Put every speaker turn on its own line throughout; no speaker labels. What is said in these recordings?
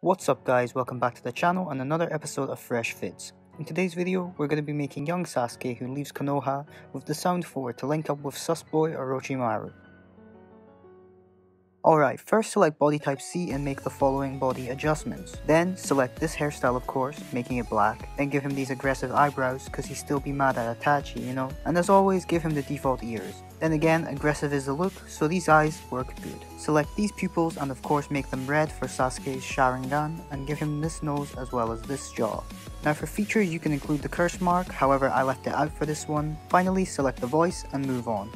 What's up guys, welcome back to the channel and another episode of Fresh Fits. In today's video, we're going to be making young Sasuke who leaves Konoha with the Sound 4 to link up with Susboy Orochimaru. Alright, first select body type C and make the following body adjustments. Then select this hairstyle of course, making it black, and give him these aggressive eyebrows cause he still be mad at Itachi, you know? And as always, give him the default ears. Then again, aggressive is the look, so these eyes work good. Select these pupils and of course make them red for Sasuke's Sharingan and give him this nose as well as this jaw. Now for features you can include the curse mark, however I left it out for this one. Finally select the voice and move on.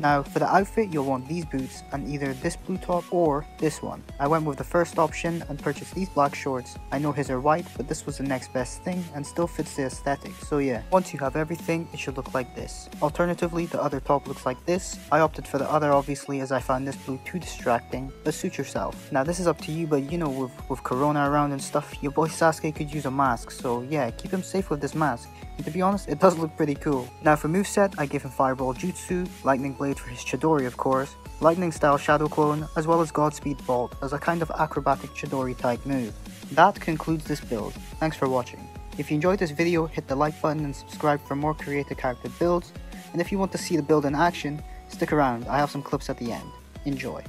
Now for the outfit you'll want these boots and either this blue top or this one. I went with the first option and purchased these black shorts. I know his are white but this was the next best thing and still fits the aesthetic so yeah. Once you have everything it should look like this. Alternatively the other top looks like this. I opted for the other obviously as I found this blue too distracting but suit yourself. Now this is up to you but you know with, with corona around and stuff your boy Sasuke could use a mask so yeah keep him safe with this mask. And to be honest it does look pretty cool. Now for moveset I give him Fireball Jutsu, Lightning Blade for his Chidori of course, Lightning Style Shadow Clone, as well as Godspeed Bolt as a kind of acrobatic Chidori type move. That concludes this build, thanks for watching. If you enjoyed this video, hit the like button and subscribe for more creative character builds, and if you want to see the build in action, stick around, I have some clips at the end. Enjoy.